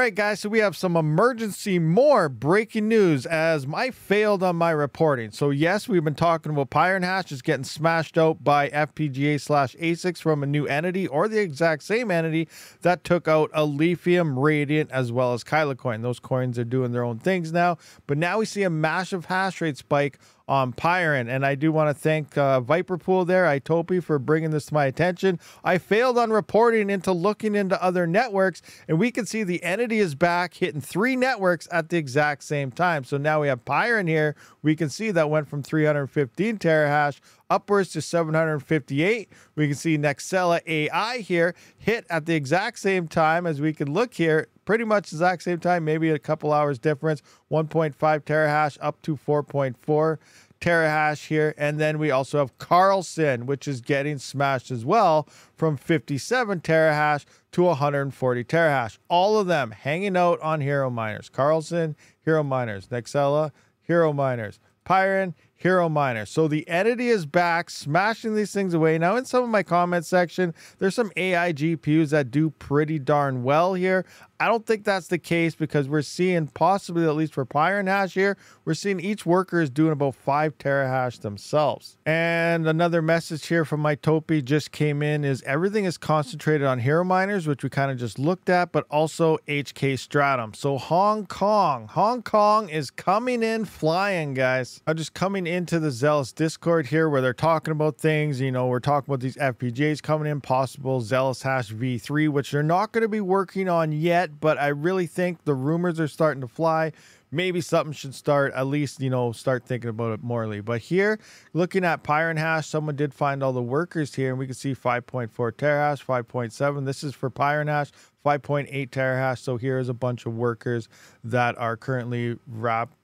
right, guys. So we have some emergency, more breaking news as I failed on my reporting. So yes, we've been talking about Pyrin Hash is getting smashed out by FPGA slash ASICs from a new entity or the exact same entity that took out Alephium, Radiant, as well as Kylacoin. Those coins are doing their own things now. But now we see a massive hash rate spike on Pyrin. And I do want to thank uh, Viperpool there, Itopi, for bringing this to my attention. I failed on reporting into looking into other networks, and we can see the entity is back hitting three networks at the exact same time. So now we have Pyrin here. We can see that went from 315 terahash upwards to 758. We can see Nexell-AI here hit at the exact same time as we can look here, pretty much exact same time, maybe a couple hours difference, 1.5 terahash up to 4.4 terahash here. And then we also have Karlsen, which is getting smashed as well from 57 terahash to 140 terahash. All of them hanging out on Hero Miners. Karlsen, Hero Miners. Nexell, Hero Miners. Pyrin, Hero Miner. So the entity is back, smashing these things away. Now, in some of my comment section, there's some AI GPUs that do pretty darn well here. I don't think that's the case because we're seeing possibly, at least for Pyrin Hash here, we're seeing each worker is doing about five terahash themselves. And another message here from my Topi just came in is everything is concentrated on hero miners, which we kind of just looked at, but also HK Stratum. So Hong Kong, Hong Kong is coming in flying, guys. I'm just coming into the Zealous Discord here where they're talking about things. You know, we're talking about these FPGAs coming in, possible Zealous Hash V3, which they're not going to be working on yet, but I really think the rumors are starting to fly. Maybe something should start, at least, you know, start thinking about it morally. But here, looking at Pyrin Hash, someone did find all the workers here, and we can see 5.4 terahash, 5.7. This is for Pyrin Hash, 5.8 terahash. So here is a bunch of workers that are currently wrapped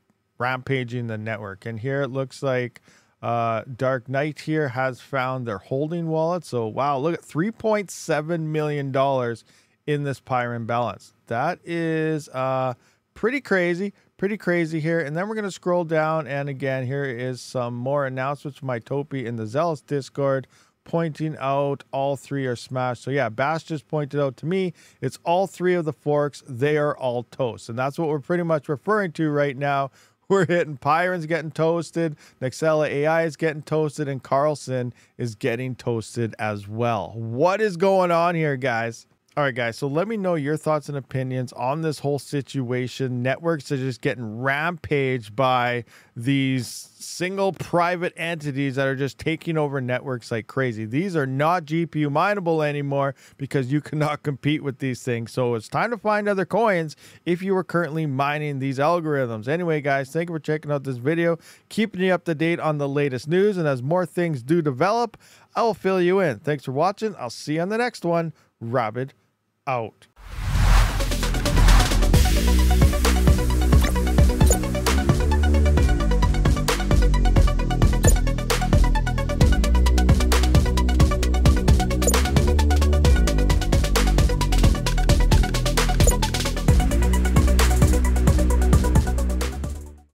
rampaging the network. And here it looks like uh, Dark Knight here has found their holding wallet. So wow, look at three point seven million dollars in this Pyrin balance. That is uh, pretty crazy, pretty crazy here. And then we're gonna scroll down, and again, here is some more announcements from my Topi in the Zealous Discord pointing out all three are smashed. So yeah, Bash just pointed out to me, it's all three of the forks. They are all toast. And that's what we're pretty much referring to right now we're hitting Pyrin's getting toasted, Nexell-AI is getting toasted, and Karlsen is getting toasted as well. What is going on here, guys? All right, guys. So let me know your thoughts and opinions on this whole situation. Networks are just getting rampaged by these single private entities that are just taking over networks like crazy. These are not GPU mineable anymore because you cannot compete with these things. So it's time to find other coins if you are currently mining these algorithms. Anyway, guys, thank you for checking out this video, keeping you up to date on the latest news. And as more things do develop, I will fill you in. Thanks for watching. I'll see you on the next one. Rabid out.